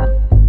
Bye.